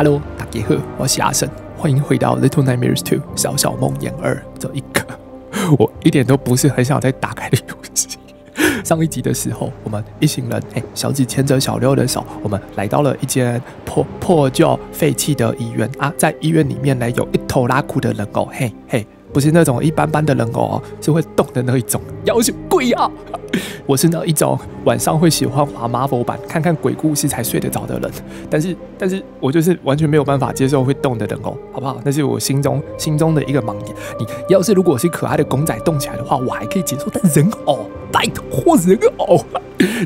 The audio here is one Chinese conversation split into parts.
Hello，大家好，我是阿胜，欢迎回到《Little Nightmares Two》小小梦魇二这一刻 我一点都不是很想再打开的游戏。上一集的时候，我们一行人，哎，小紫牵着小六的手，我们来到了一间破破旧废弃的医院啊，在医院里面呢，有一头拉苦的人偶，嘿嘿。不是那种一般般的人偶哦，是会动的那一种。要求贵啊！我是那一种晚上会喜欢滑 Marvel 版，看看鬼故事才睡得着的人。但是，但是我就是完全没有办法接受会动的人偶，好不好？那是我心中心中的一个盲点。你要是如果是可爱的公仔动起来的话，我还可以接受。但人偶，拜托人偶。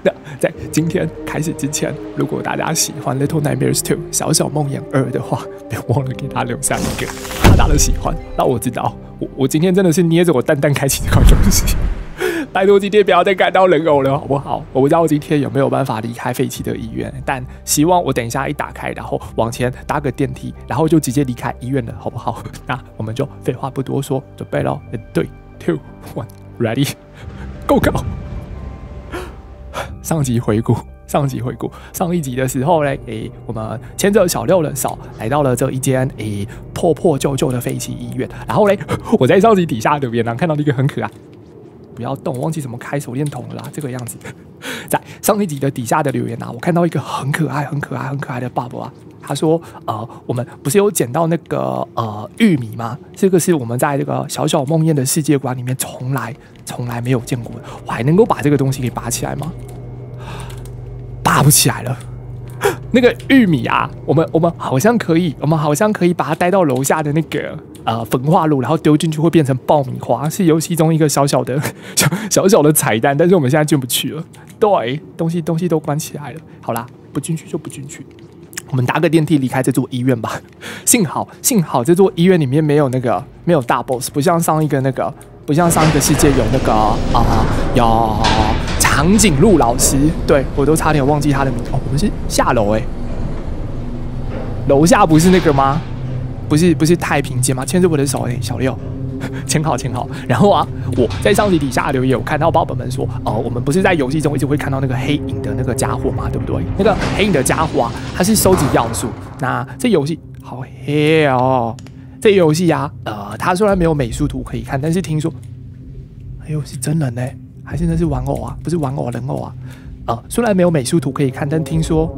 那在今天开始之前，如果大家喜欢《Little Nightmares Two》小小梦魇二的话，别忘了给他留下一个大大的喜欢，让我知道。我我今天真的是捏着我蛋蛋开启这款游戏，拜托今天不要再看到人偶了，好不好？我不知道我今天有没有办法离开废弃的医院，但希望我等一下一打开，然后往前搭个电梯，然后就直接离开医院了，好不好？那我们就废话不多说，准备喽！Three, two, one, ready. 报告上集回顾。上集回顾上一集的时候呢，诶，我们牵着小六的手来到了这一间诶破破旧旧的废弃医院。然后嘞，我在上集底下留言呢，看到了一个很可爱，不要动，忘记怎么开手电筒了啦，这个样子。在上一集的底下的留言呐，我看到一个很可爱、很可爱、很可爱的爸爸啊，他说：呃，我们不是有捡到那个呃玉米吗？这个是我们在这个小小梦魇的世界观里面从来从来没有见过的，我还能够把这个东西给拔起来吗？拔不起来了，那个玉米啊，我们我们好像可以，我们好像可以把它带到楼下的那个呃焚化炉，然后丢进去会变成爆米花，是游戏中一个小小的小 小小的彩蛋，但是我们现在进不去了，对，东西东西都关起来了，好啦，不进去就不进去，我们搭个电梯离开这座医院吧。幸好幸好这座医院里面没有那个没有大 boss，不像上一个那个不像上一个世界有那个啊有。长颈鹿老师，对我都差点忘记他的名哦。我们是下楼哎，楼下不是那个吗？不是不是太平间吗？牵着我的手哎，小六，牵好牵好。然后啊，我在上集底下留言，我看到爸爸们说哦，我们不是在游戏中一直会看到那个黑影的那个家伙嘛，对不对？那个黑影的家伙啊，它是收集要素。那这游戏好黑哦，这游戏呀，呃，它虽然没有美术图可以看，但是听说，哎呦是真人呢。还是那是玩偶啊，不是玩偶人偶啊，啊，虽然没有美术图可以看，但听说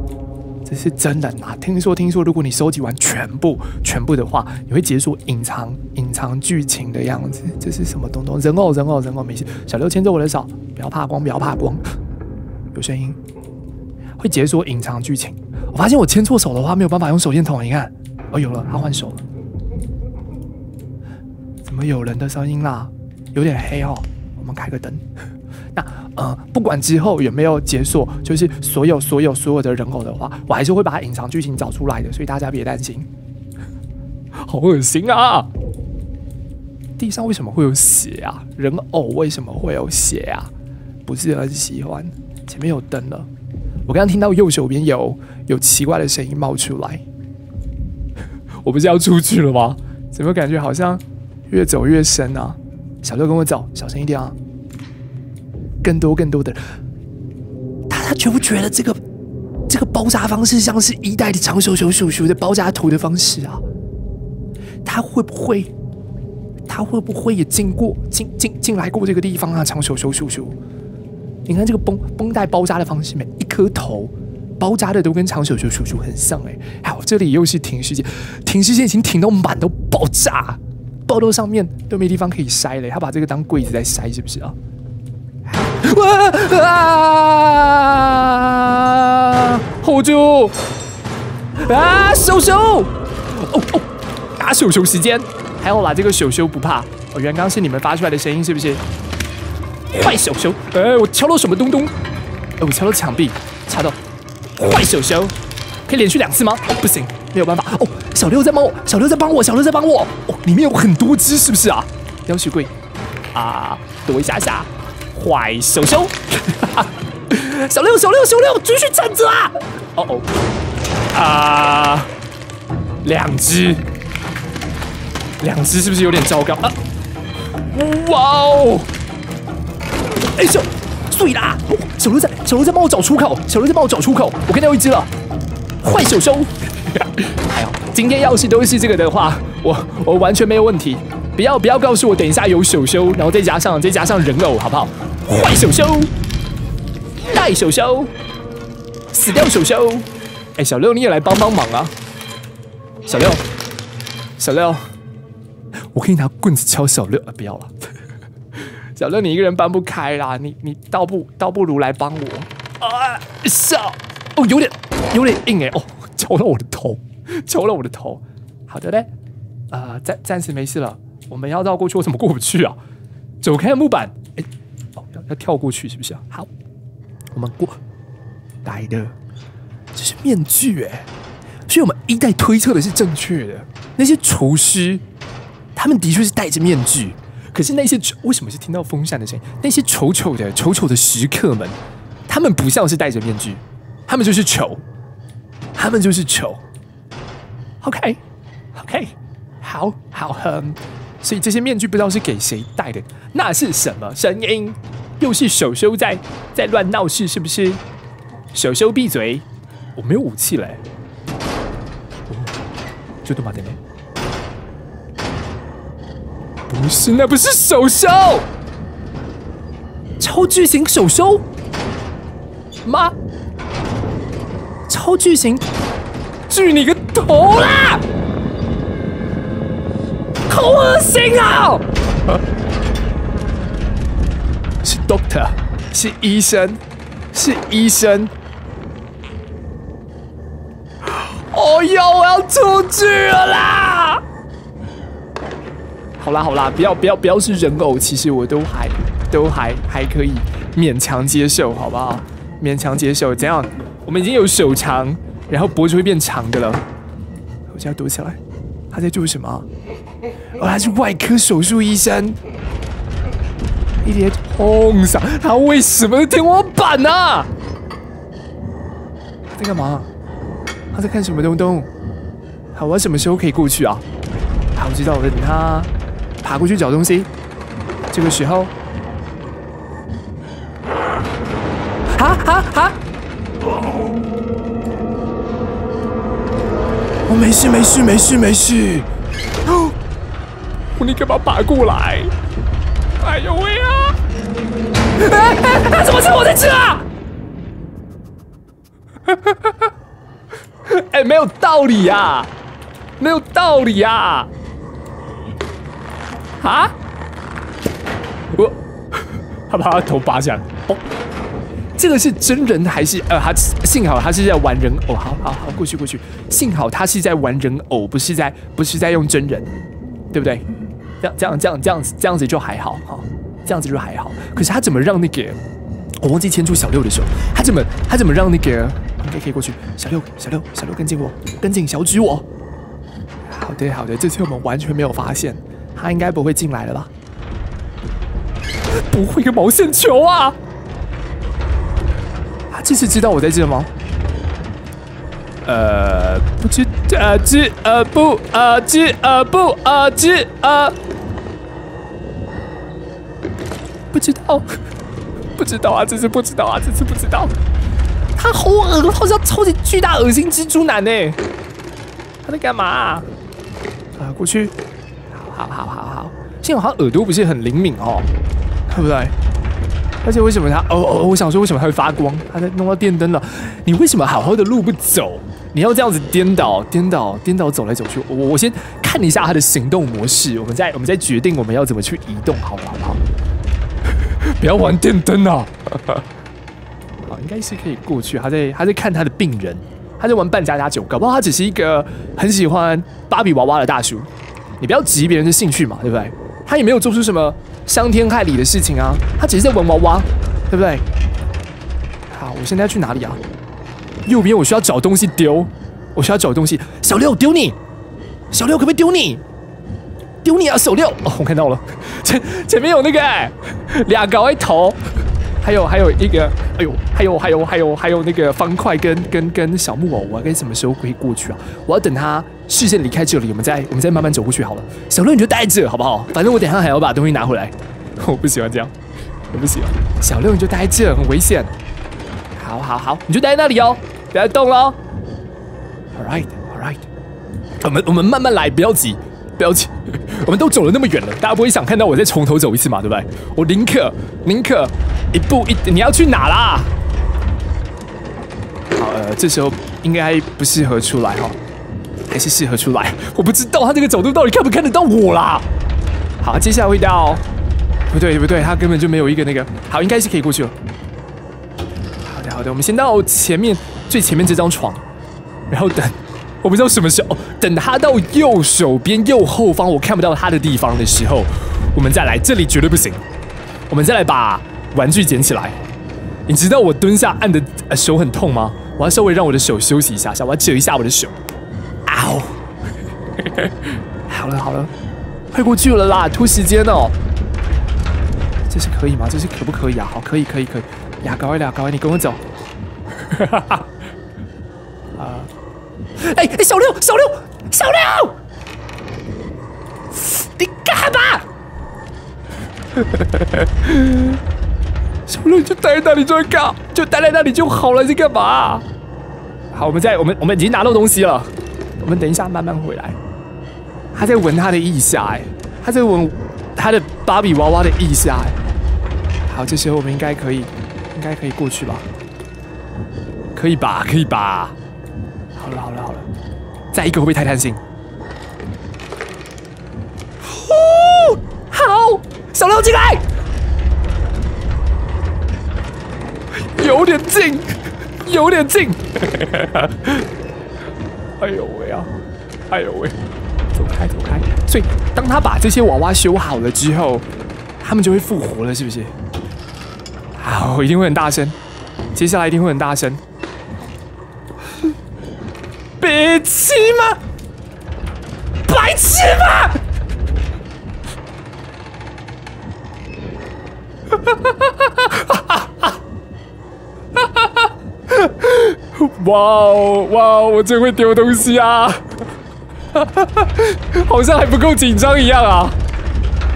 这是真人啊。听说听说，如果你收集完全部全部的话，你会解锁隐藏隐藏剧情的样子。这是什么东东？人偶人偶人偶，没事。小刘牵着我的手，不要怕光，不要怕光。有声音，会解锁隐藏剧情。我发现我牵错手的话，没有办法用手电筒。你看，哦，有了，他换手了。怎么有人的声音啦？有点黑哦。我们开个灯。那呃，不管之后有没有解锁，就是所有所有所有的人偶的话，我还是会把隐藏剧情找出来的，所以大家别担心。好恶心啊！地上为什么会有血啊？人偶为什么会有血啊？不是很喜欢。前面有灯了，我刚刚听到右手边有有奇怪的声音冒出来。我不是要出去了吗？怎么感觉好像越走越深啊？小六跟我走，小声一点啊！更多更多的，他他觉不觉得这个这个包扎方式像是一代的长手手叔叔的包扎图的方式啊？他会不会他会不会也进过进进进来过这个地方啊？长手手叔叔，你看这个绷绷带包扎的方式，每一颗头包扎的都跟长手手叔叔很像哎。好，这里又是停尸间，停尸间已经停到满都爆炸，爆到上面都没地方可以塞了。他把这个当柜子在塞，是不是啊？哇啊！hold 住！啊，羞羞！哦哦，打羞羞时间，还好啦，这个羞羞不怕。哦，原刚是你们发出来的声音，是不是？坏羞羞！哎，我敲到什么东东？哎，我敲到墙壁，敲到。坏羞羞，可以连续两次吗？不行，没有办法。哦，小六在帮我，小六在帮我，小六在帮我。哦，里面有很多只，是不是啊？要许贵啊，躲一下下。坏羞羞，小六小六小六，继续站着啊！哦哦，啊，两只，两只是不是有点糟糕啊？哇哦！哎，小碎啦！小六在小六在帮我找出口，小六在帮我找出口，我看到一只了。坏羞羞，还好，今天要是都是这个的话，我我完全没有问题。不要不要告诉我，等一下有手修，然后再加上再加上人偶，好不好？坏手修，带手修，死掉手修。哎，小六你也来帮帮忙啊！小六，小六，我可以拿棍子敲小六啊！不要了，小六你一个人搬不开啦，你你倒不倒不如来帮我啊！小哦，有点有点硬哎哦，敲了我的头，敲了我的头。好的嘞，啊，暂暂时没事了。我们要绕过去，我怎么过不去啊？走开木板，要要跳过去是不是啊？好，我们过来的，这是面具哎，所以我们一代推测的是正确的。那些厨师，他们的确是戴着面具，可是那些为什么是听到风扇的声音？那些丑丑的、丑丑的食客们，他们不像是戴着面具，他们就是丑，他们就是丑。OK，OK，好好哼。所以这些面具不知道是给谁戴的，那是什么声音？又是手修在在乱闹事，是不是？手修闭嘴！我没有武器嘞。就他妈的嘞！不是，那不是手修，超巨型手修？妈！超巨型，锯你个头啦！好恶心啊！是 doctor，是医生，是医生。哦哟，我要出去了啦！好啦好啦，不要不要不要是人偶，其实我都还都还还可以勉强接受，好不好？勉强接受。怎样？我们已经有手长，然后脖子会变长的了。我就要躲起来。他在做什么？哦，他是外科手术医生，一脸痛伤。他为什么是天花板呢？他在干嘛？他在看什么东东？好，我什么时候可以过去啊？好，我知道，我等他爬过去找东西。这个时候，哈哈哈！我没事，没事，没事，没事。你干嘛爬过来？哎呦喂哎哎，怎么是我在这啊？哎，没有道理呀，没有道理呀！啊？我他把他头拔下来。哦，这个是真人还是呃？他幸好他是在玩人偶。好好好，过去过去。幸好他是在玩人偶，不是在不是在用真人，对不对？这样这样这样这样子这样子就还好哈，这样子就还好。可是他怎么让那个我忘记牵住小六的手？他怎么他怎么让那个应该可以过去？小六小六小六跟进我，跟进小指我。好的好的，这次我们完全没有发现，他应该不会进来了吧？不会个毛线球啊！他这次知道我在这吗？呃，不知呃知呃不呃知呃不呃知呃，不知道，不知道啊，这次不知道啊，这次不知道。他好恶，好像超级巨大恶心蜘蛛男呢。他在干嘛？啊，过去，好好好好好。幸好他耳朵不是很灵敏哦，对不对？而且为什么他？哦哦，我想说为什么他会发光？他在弄到电灯了。你为什么好好的路不走？你要这样子颠倒、颠倒、颠倒走来走去。我我先看一下他的行动模式，我们再我们再决定我们要怎么去移动，好不好？好？不要玩电灯啊！好，应该是可以过去。他在他在看他的病人，他在玩扮家家酒，搞不好他只是一个很喜欢芭比娃娃的大叔。你不要急别人的兴趣嘛，对不对？他也没有做出什么伤天害理的事情啊，他只是在玩娃娃，对不对？好，我现在要去哪里啊？右边我需要找东西丢，我需要找东西。小六丢你，小六可不可以丢你？丢你啊，小六！哦，我看到了，前前面有那个俩高一头，还有还有一个，哎呦，还有还有还有还有那个方块跟跟跟小木偶，我该什么时候可以过去啊？我要等他视线离开这里，我们再我们再慢慢走过去好了。小六你就待着好不好？反正我等下还要把东西拿回来。我不喜欢这样，我不喜欢。小六你就待着，很危险。好好好，你就待在那里哦。不要动喽 All right, all right，我们我们慢慢来，不要急，不要急。我们都走了那么远了，大家不会想看到我再从头走一次嘛？对不对？我宁可宁可一步一，你要去哪啦？好，呃，这时候应该不适合出来哈，还是适合出来？我不知道他这个角度到底看不看得到我啦。好，接下来会到，不对不对，他根本就没有一个那个，好，应该是可以过去了。好的好的，我们先到前面最前面这张床，然后等。我不知道什么时候，等他到右手边右后方我看不到他的地方的时候，我们再来。这里绝对不行。我们再来把玩具捡起来。你知道我蹲下按的手很痛吗？我要稍微让我的手休息一下下，我要折一下我的手。啊哦！好了好了，快过去了啦，拖时间哦。这是可以吗？这是可不可以啊？好，可以可以可以。呀，高一点，高一点，你跟我走。哈 哈。哎，小六，小六，小六，你干嘛？小六，就待在那里就干，就待在那里就好了，你干嘛？好，我们在，我们我们已经拿到东西了，我们等一下慢慢回来。他在闻他的腋下，哎，他在闻他的芭比娃娃的腋下，哎。好，这时候我们应该可以，应该可以过去吧？可以吧？可以吧？好了好了好了，再一个会不会太贪心？呼，好，小六进来，有点近，有点近。哎呦喂啊，哎呦喂，走开走开。所以当他把这些娃娃修好了之后，他们就会复活了，是不是？好，一定会很大声，接下来一定会很大声。白痴吗？白痴吗？哈哈哈哈哈哈！哈哈哈！哇哦哇哦，我真会丢东西啊！哈哈哈，好像还不够紧张一样啊。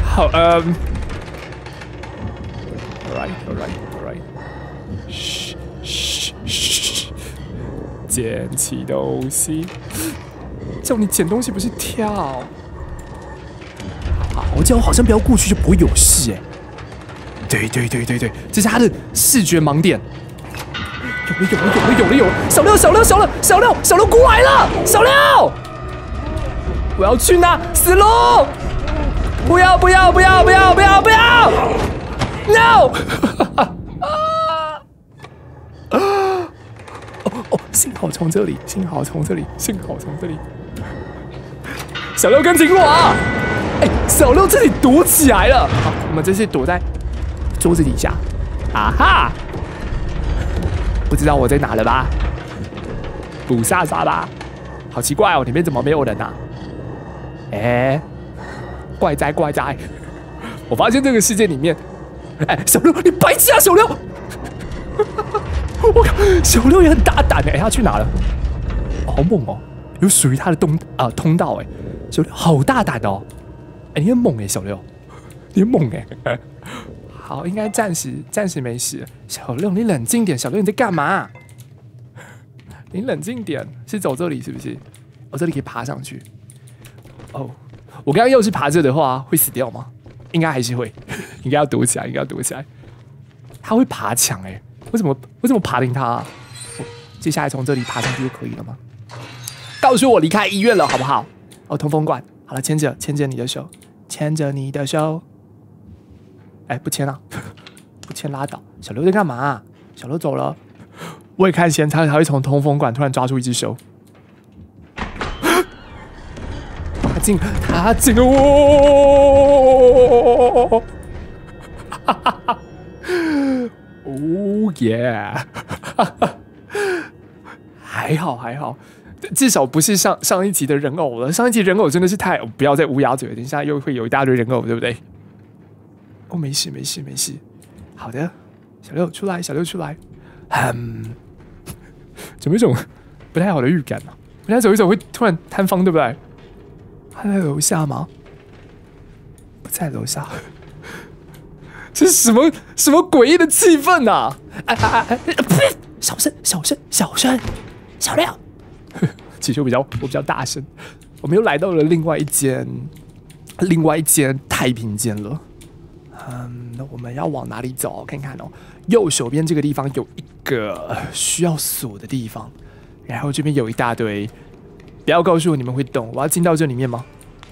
好，嗯。All right, all right, all right. 嘘嘘嘘。捡起东西，叫你捡东西不是跳。好，我叫我好像不要过去就不会有事哎。对对对对对，这是他的视觉盲点。有了有了有了有了有了！小六小六小六小六小六过来了！小六，我要去哪？死路！不要不要不要不要不要不要！No！幸好从这里，幸好从这里，幸好从这里。小六跟紧我啊！哎，小六自己躲起来了。好，我们这是躲在桌子底下。啊哈！不知道我在哪了吧？补下沙吧。好奇怪哦，里面怎么没有人啊？哎，怪哉怪哉！我发现这个世界里面，哎，小六，你白痴啊，小六！我靠，小六也很大胆哎，他去哪了？好猛哦，有属于他的通啊通道哎，小六好大胆哦，哎你很猛哎小六，你很猛哎，好应该暂时暂时没事。小六你冷静点，小六你在干嘛？你冷静点，是走这里是不是？我这里可以爬上去。哦，我刚刚要是爬这的话会死掉吗？应该还是会，应该要躲起来，应该要躲起来。他会爬墙哎。为什么？为什么爬赢他？接下来从这里爬上去就可以了吗？告诉我离开医院了，好不好？哦，通风管，好了，牵着，牵着你的手，牵着你的手。哎，不牵了，不牵拉倒。小刘在干嘛？小刘走了。我也看先，他他会从通风管突然抓出一只手。他进，他进了我。哈哈哈。哦耶！还好还好，至少不是上上一集的人偶了。上一集人偶真的是太……不要再乌鸦嘴了，等一下又会有一大堆人偶，对不对？哦，没事没事没事。好的，小六出来，小六出来。嗯，怎么一种不太好的预感呢？人家走一走会突然瘫方，对不对？他在楼下吗？不在楼下。这是什么什么诡异的气氛呐！哎哎哎！小声小声小声，小亮，其实我比较我比较大声。我们又来到了另外一间另外一间太平间了。嗯，那我们要往哪里走？看看哦，右手边这个地方有一个需要锁的地方，然后这边有一大堆。不要告诉我你们会动，我要进到这里面吗？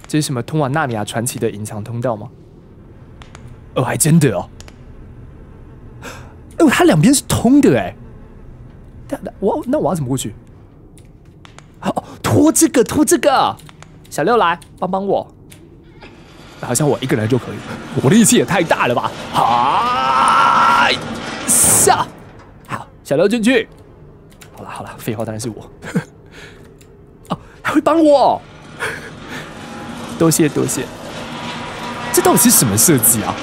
这是什么通往纳尼亚传奇的隐藏通道吗？哦，还真的哦。哦，它两边是通的哎。那我那我要怎么过去？好，拖这个，拖这个。小六来帮帮我。好像我一个人就可以，我力气也太大了吧？嗨，下，好，小六进去。好了好了，废话当然是我。哦，还会帮我，多谢多谢。这到底是什么设计啊？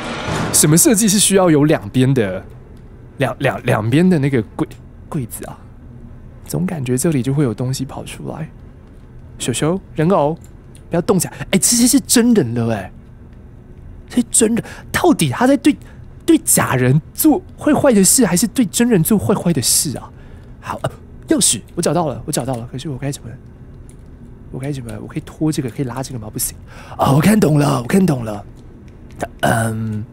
什么设计是需要有两边的两两两边的那个柜柜子啊？总感觉这里就会有东西跑出来。小熊人偶，不要动起来！哎，这些是真人了哎。这真人到底他在对对假人做坏坏的事，还是对真人做坏坏的事啊？好，钥匙我找到了，我找到了。可是我该怎么？我该怎么？我可以拖这个，可以拉这个吗？不行。啊，我看懂了，我看懂了。嗯，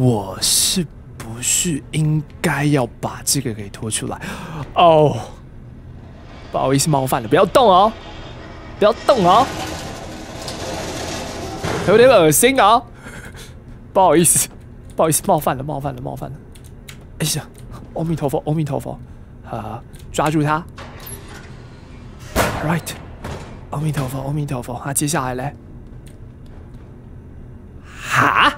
我是不是应该要把这个给拖出来？哦，不好意思，冒犯了，不要动哦，不要动哦。有点恶心啊！不好意思，不好意思，冒犯了，冒犯了，冒犯了。哎呀，阿弥陀佛，阿弥陀佛，啊，抓住他！Right，阿弥陀佛，阿弥陀佛。啊，接下来嘞？哈？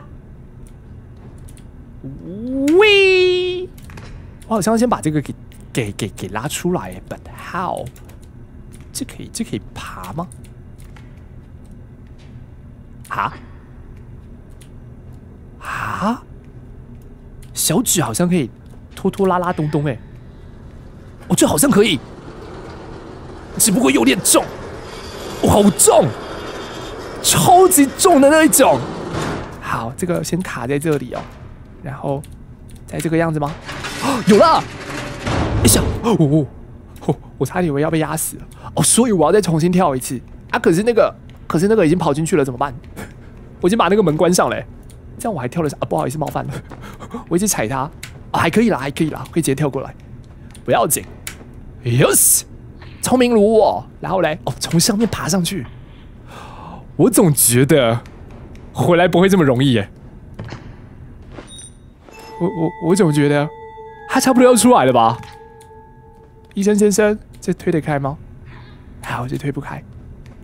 喂！我好像先把这个给给给给拉出来，But how？这可以这可以爬吗？啊啊！小指好像可以拖拖拉拉、东东哎，我觉得好像可以，只不过有点重，好重，超级重的那一种。好，这个先卡在这里哦，然后在这个样子吗？有了！一下，哦哦，我差点以为要被压死了哦，所以我要再重新跳一次啊！可是那个。可是那个已经跑进去了，怎么办？我已经把那个门关上了，这样我还跳了下啊！不好意思，冒犯了，我一直踩它啊，还可以啦，还可以啦，可以直接跳过来，不要紧。Yes，聪明如我。然后嘞，哦，从上面爬上去。我总觉得回来不会这么容易耶。我我我总觉得他差不多要出来了吧？医生先生，这推得开吗？好，这推不开。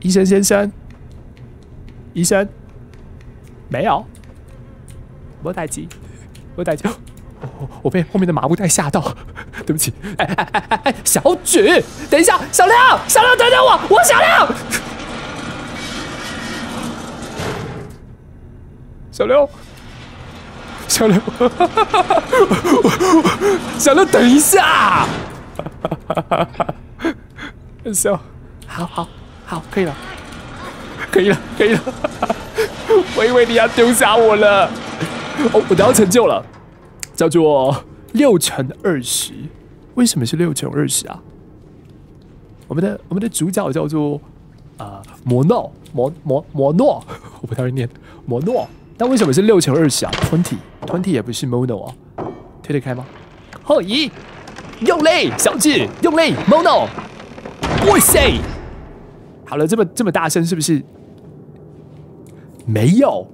医生先生。医生，没有，我待机，我待机，我 我被后面的麻布袋吓到，对不起，哎哎哎哎哎，小举，等一下，小亮，小亮等等我，我小亮，小六，小六，小六，等一下，笑，好好好，可以了。可以了，可以了，我以为你要丢下我了。哦，我得到成就了，叫做六乘二十。为什么是六乘二十啊？我们的我们的主角叫做啊摩诺摩摩摩诺，我不太会念摩诺。但为什么是六乘二十啊？Twenty Twenty 也不是 mono 啊？推得开吗？后移，用力，小智，用力，mono。哇塞！好了，这么这么大声，是不是？没有，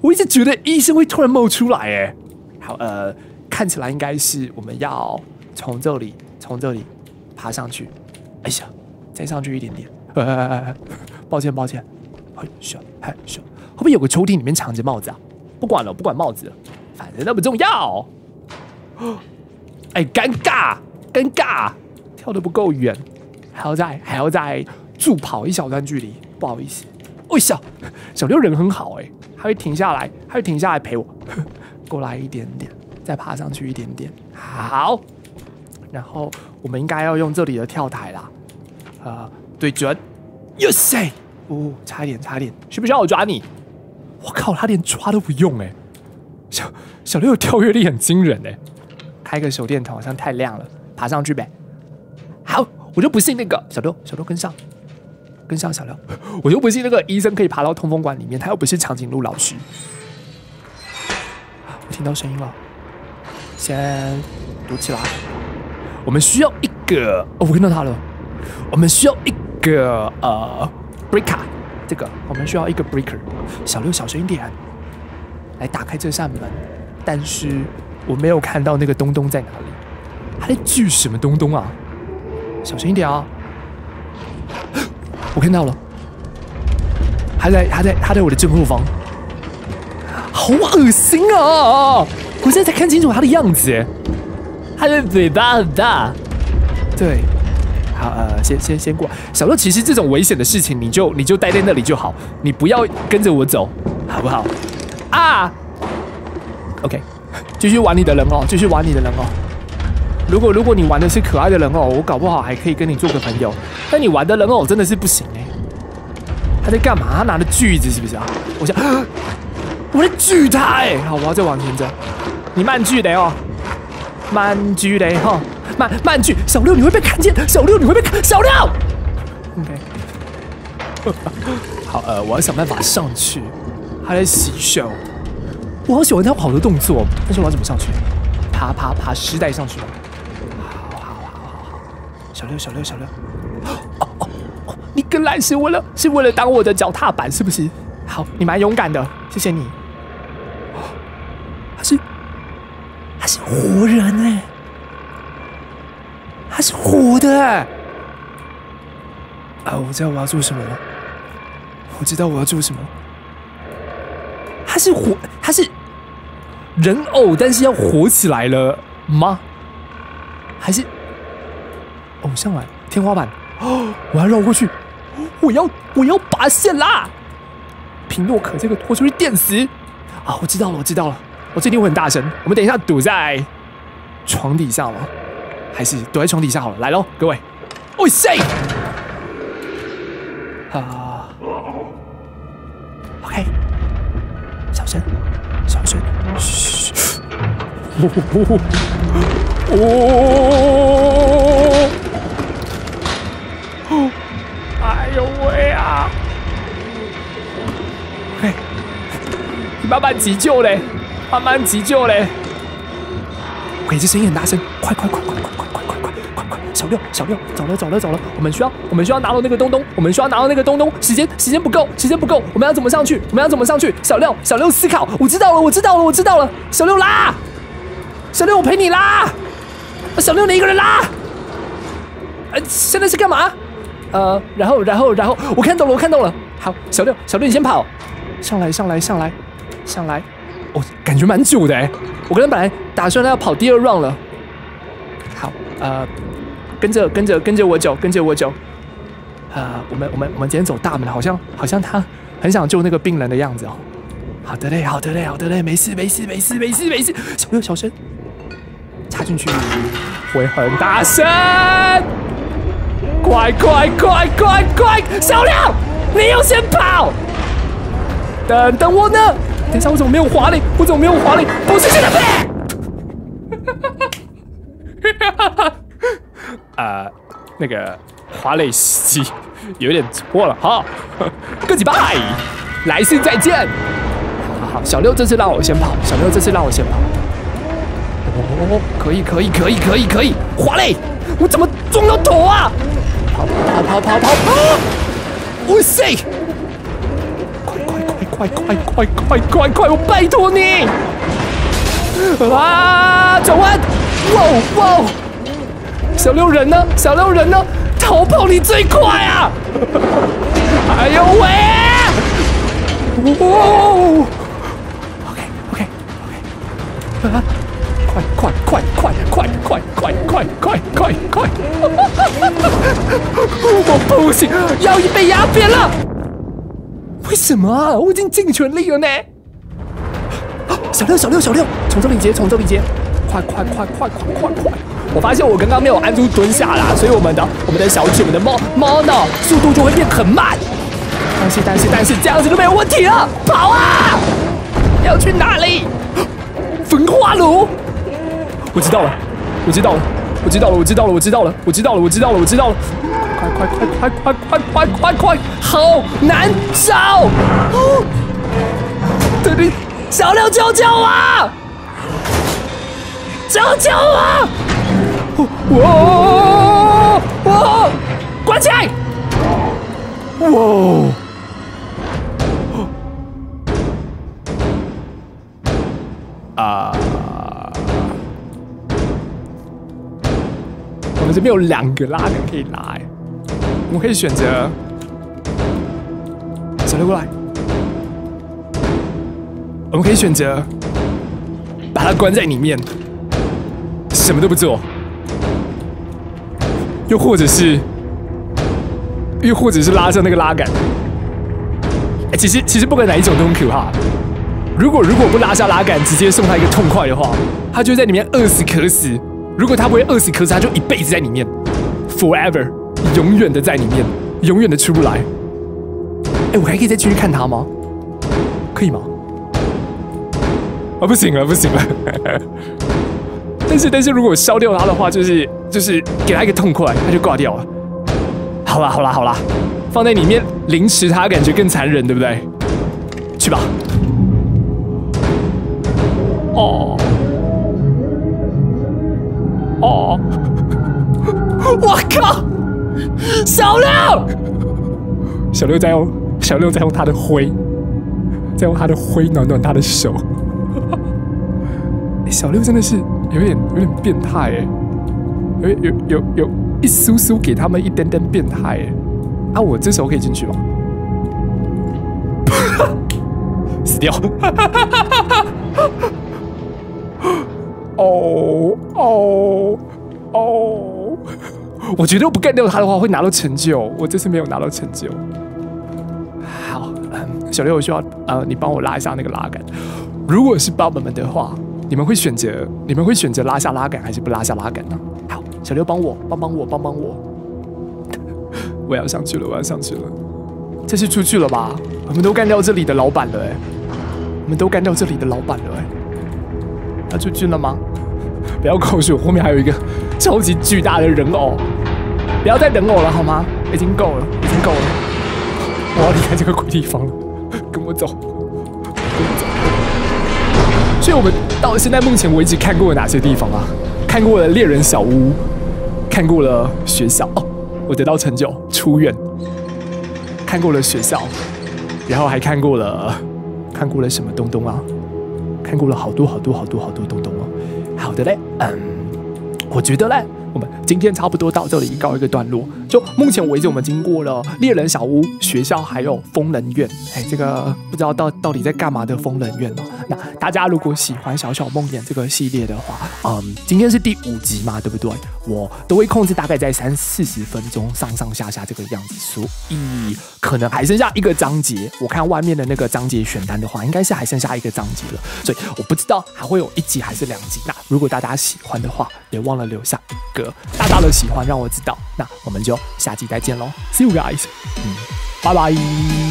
我一直觉得医生会突然冒出来，哎，好，呃，看起来应该是我们要从这里，从这里爬上去，哎呀，再上去一点点，呃，抱歉，抱歉，哎，小，哎，小，会会不会有个抽屉里面藏着帽子啊？不管了，不管帽子了，反正那不重要。哎，尴尬，尴尬，跳的不够远，还要再还要再助跑一小段距离，不好意思。哦，小小六人很好哎，他会停下来，他会停下来陪我，过来一点点，再爬上去一点点，好。然后我们应该要用这里的跳台啦，啊，对准，哟塞，哦，差一点，差一点，需不需要我抓你？我靠，他连抓都不用哎，小小六跳跃力很惊人哎，开个手电筒好像太亮了，爬上去呗。好，我就不信那个小六，小六跟上，跟上小六，我就不信那个医生可以爬到通风管里面，他又不是长颈鹿老师。我听到声音了，先躲起来。我们需要一个，哦，我看到他了。我们需要一个呃，breaker，这个我们需要一个 breaker。小六小声一点，来打开这扇门。但是我没有看到那个东东在哪里，他在锯什么东东啊？小声一点啊！我看到了，还在，还在，他在我的正后方，好恶心啊！我现在才看清楚他的样子，他的嘴巴很大，对。好，呃，先先先过。小六，其实这种危险的事情，你就你就待在那里就好，你不要跟着我走，好不好？啊，OK，继续玩你的人哦，继续玩你的人哦。如果如果你玩的是可爱的人偶，我搞不好还可以跟你做个朋友。但你玩的人偶真的是不行哎。他在干嘛？他拿着锯子是不是啊？我想，我在锯他哎。好，我要再往前走。你慢锯的哦，慢锯的哈。慢慢距，小六你会被看见，小六你会被看，小六。OK，好，呃，我要想办法上去。他在洗手，我好喜欢他跑的动作，但是我要怎么上去？爬爬爬，尸袋上去好好好好好，小六小六小六。哦哦哦，你跟来是为了是为了当我的脚踏板是不是？好，你蛮勇敢的，谢谢你。他是他是活人哎。他是活的，啊！我知道我要做什么了，我知道我要做什么。他是活，他是人偶，但是要活起来了吗？还是偶像来天花板？哦，我要绕过去，我要我要拔线啦！平诺可这个拖出去电死！啊，我知道了，我知道了，我这定会很大声。我们等一下堵在床底下了。还是躲在床底下好了，来喽，各位，哦塞，啊，OK，小声，小声，嘘，哦，哦，哎呦喂啊，OK，慢慢急救嘞，慢慢急救嘞，OK，这声音很大声，快快快快快快快快快快快！小六，小六，走了，走了，走了。我们需要，我们需要拿到那个东东。我们需要拿到那个东东。时间，时间不够，时间不够。我们要怎么上去？我们要怎么上去？小六，小六，思考。我知道了，我知道了，我知道了。小六拉，小六，我陪你拉。小六，你一个人拉。呃，现在是干嘛？呃，然后，然后，然后，我看懂了，我看懂了。好，小六，小六，你先跑。上来，上来，上来，上来。哦，感觉蛮久的哎。我刚才本来打算要跑第二 round 了。好，呃。跟着跟着跟着我走，跟着我走。啊，我们我们我们今天走大门，好像好像他很想救那个病人的样子哦。好的嘞，好的嘞，好的嘞，没事没事没事没事没事。小六小声，插进去会很大声。快快快快快！小六，你要先跑。等等我呢？等一下，我怎么没有华丽？我怎么没有华丽？不是这个哈。呃，那个华磊司机有点错了哈，个几拜，来世再见。好好好，小六这次让我先跑，小六这次让我先跑。哦，可以可以可以可以可以，华磊，我怎么撞到头啊？跑跑跑跑跑跑！哇塞！快快快快快快！我拜托你！啊，转弯！哇哇！小六人呢？小六人呢？逃跑你最快啊！哎呦喂！哦，OK OK OK，啊！快快快快快快快快快快快！我不行，腰已被压扁了。为什么啊？我已经尽全力了呢。小六小六小六，从这里接，从这里接，快快快快快快快！我发现我刚刚没有按住蹲下啦，所以我们的我们的小犬们的猫猫呢，速度就会变很慢。但是但是但是这样子就没有问题了，跑啊！要去哪里？焚化炉？我知道了，我知道了，我知道了，我知道了，我知道了，我知道了，我知道了，我知道了。快快快快快快快快！好难找！哦这里，小六救救我！救救我！哇哇！关起来！哇！啊！我们这边有两个拉杆可以拉，哎，我们可以选择。小六过来，我们可以选择。把它关在里面，什么都不做，又或者是，又或者是拉上那个拉杆。哎，其实其实不管哪一种都很可怕。如果如果不拉下拉杆，直接送他一个痛快的话，他就在里面饿死渴死。如果他不会饿死渴死，他就一辈子在里面，forever，永远的在里面，永远的出不来。哎，我还可以再继续看他吗？可以吗？啊，不行了，不行了。但是但是如果烧掉他的话，就是就是给他一个痛快，他就挂掉了。好啦好啦好啦，放在里面凌迟他，感觉更残忍，对不对？去吧。哦，哦，我靠！小六，小六在用小六在用他的灰，在用他的灰暖暖他的手。小六真的是有点有点变态哎，有有有有一丝丝给他们一点点变态哎。啊，我这时候可以进去吗？死掉！哦 哦哦！我觉得我不干掉他的话，会拿到成就。我这次没有拿到成就。好，小六，我需要呃，你帮我拉一下那个拉杆。如果是爸爸们的话，你们会选择你们会选择拉下拉杆，还是不拉下拉杆呢？好，小六帮我帮帮我帮帮我。我要上去了，我要上去了。这是出去了吧？我们都干掉这里的老板了哎！我们都干掉这里的老板了哎！他出去了吗？不要告诉我后面还有一个超级巨大的人偶，不要再等我了好吗？已经够了，已经够了，我要离开这个鬼地方了，跟我走，跟我走。所以我们到现在目前为止看过了哪些地方啊？看过了猎人小屋，看过了学校哦，我得到成就出院，看过了学校，然后还看过了看过了什么东东啊？看过了好多好多好多好多东东哦。好的嘞，嗯，我觉得嘞，今天差不多到这里告一个段落。就目前为止，我们经过了猎人小屋、学校，还有疯人院。哎，这个不知道到到底在干嘛的疯人院哦。那大家如果喜欢小小梦魇这个系列的话，嗯，今天是第五集嘛，对不对？我都会控制大概在三四十分钟上上下下这个样子，所以可能还剩下一个章节。我看外面的那个章节选单的话，应该是还剩下一个章节了，所以我不知道还会有一集还是两集。那如果大家喜欢的话，别忘了留下一个大大的喜欢，让我知道。那我们就下期再见喽，See you guys，嗯，拜拜。